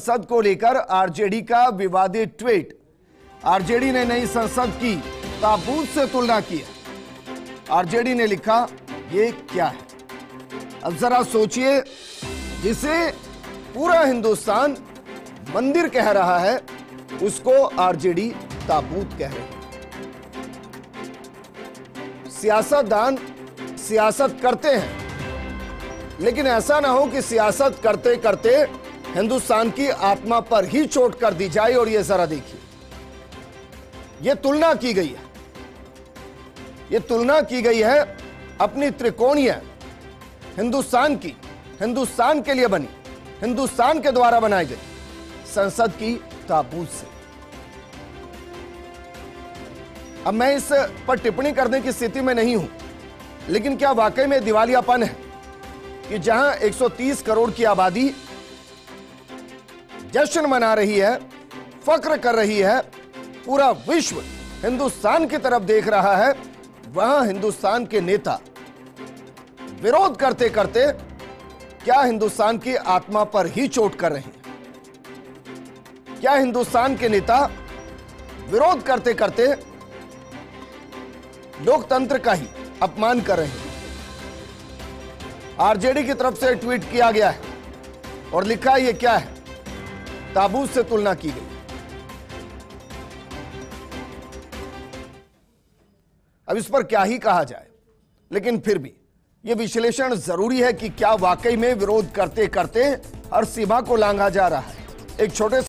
संसद को लेकर आरजेडी का विवादित ट्वीट। आरजेडी ने नई संसद की ताबूत से तुलना की है। आरजेडी ने लिखा, ये क्या है? अब जरा सोचिए, जिसे पूरा हिंदुस्तान मंदिर कह रहा है, उसको आरजेडी ताबूत कह रही सियासतदान सियासत करते हैं। लेकिन ऐसा ना हो कि सियासत करते करते हिंदुस्तान की आत्मा पर ही चोट कर दी जाए और यह जरा देखिए। यह तुलना की गई है। यह तुलना की गई है, अपनी त्रिकोणीय हिंदुस्तान की, हिंदुस्तान के लिए बनी, हिंदुस्तान के द्वारा बनाई गई संसद की ताबूत से। अब मैं इस पर टिप्पणी करने की स्थिति में नहीं हूँ, लेकिन क्या वाकई में दिवालियापन है कि जहाँ 130 करोड़ की आबादी जश्न मना रही है, फक्र कर रही है, पूरा विश्व हिंदुस्तान की तरफ़ देख रहा है, वहाँ हिंदुस्तान के नेता। विरोध करते करते क्या हिंदुस्तान की आत्मा पर ही चोट कर रहे हैं? क्या हिंदुस्तान के नेता विरोध करते करते लोकतंत्र का ही अपमान कर रहे हैं? आरजेडी की तरफ़ से ट्वीट किया गया है और लिखा है ये क्या है? ताबूत से तुलना की गई। अब इस पर क्या ही कहा जाए, लेकिन फिर भी यह विश्लेषण ज़रूरी है कि क्या वाकई में विरोध करते करते हर सीमा को लांघा जा रहा है। एक छोटे